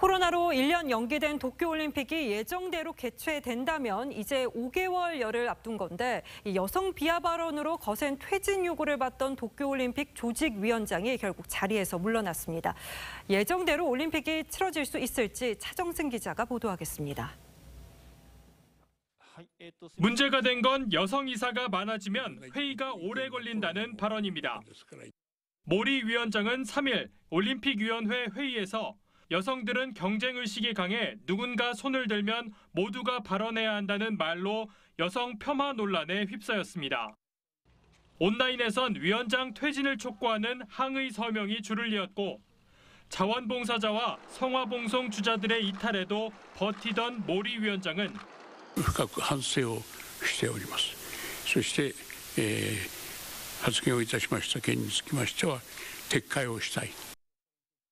코로나로 1년 연기된 도쿄올림픽이 예정대로 개최된다면 이제 5개월여를 앞둔 건데 이 여성 비하 발언으로 거센 퇴진 요구를 받던 도쿄올림픽 조직위원장이 결국 자리에서 물러났습니다. 예정대로 올림픽이 치러질 수 있을지 차정승 기자가 보도하겠습니다. 문제가 된 건 여성 이사가 많아지면 회의가 오래 걸린다는 발언입니다. 모리 위원장은 3일 올림픽위원회 회의에서 여성들은 경쟁 의식이 강해 누군가 손을 들면 모두가 발언해야 한다는 말로 여성 폄하 논란에 휩싸였습니다. 온라인에선 위원장 퇴진을 촉구하는 항의 서명이 줄을 이었고 자원봉사자와 성화봉송 주자들의 이탈에도 버티던 모리 위원장은 深く反省をしておりますそして、えー発言をいたしました件につきましては撤回をしたい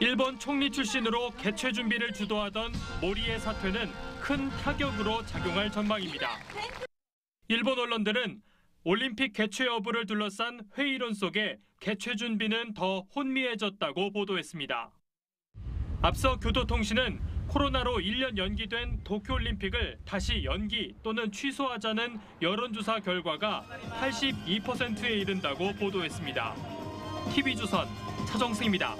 일본 총리 출신으로 개최 준비를 주도하던 모리의 사퇴는 큰 타격으로 작용할 전망입니다. 일본 언론들은 올림픽 개최 여부를 둘러싼 회의론 속에 개최 준비는 더 혼미해졌다고 보도했습니다. 앞서 교도통신은 코로나로 1년 연기된 도쿄올림픽을 다시 연기 또는 취소하자는 여론조사 결과가 82%에 이른다고 보도했습니다. TV조선 차정승입니다.